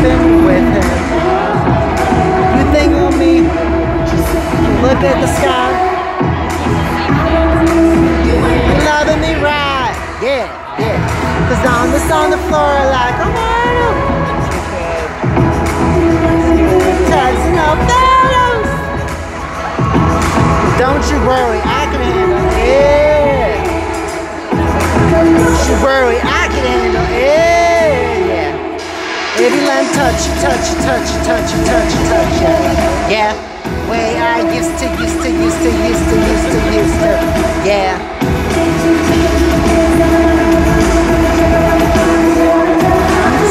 sleeping with him. You think on me? Look at the sky. You loving me right? Yeah, yeah. Cause I'm just on the floor like I'm on Touching no photos. Don't you worry, I can handle it. Don't you worry, I touch touch touch touch touch touch. Yeah. Way I used to, used to, used to, used to, used to, used to. Yeah. I'm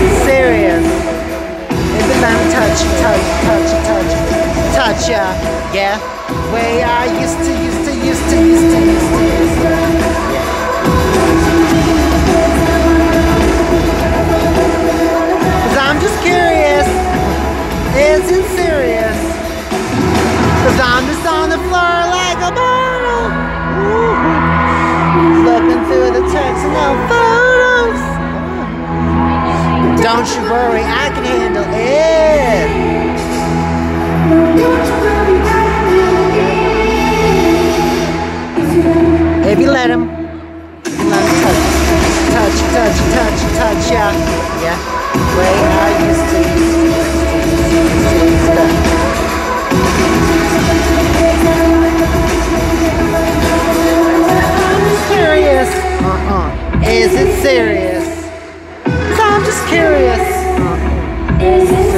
is serious. You let touch touch touch touch touch ya. Yeah. Way I used to, used to, used to, used to, Don't you worry, I can handle it. If you let him, you let him touch, touch, touch, touch, touch, yeah, yeah. Way I used to, serious. Uh-uh. Is it serious? just curious.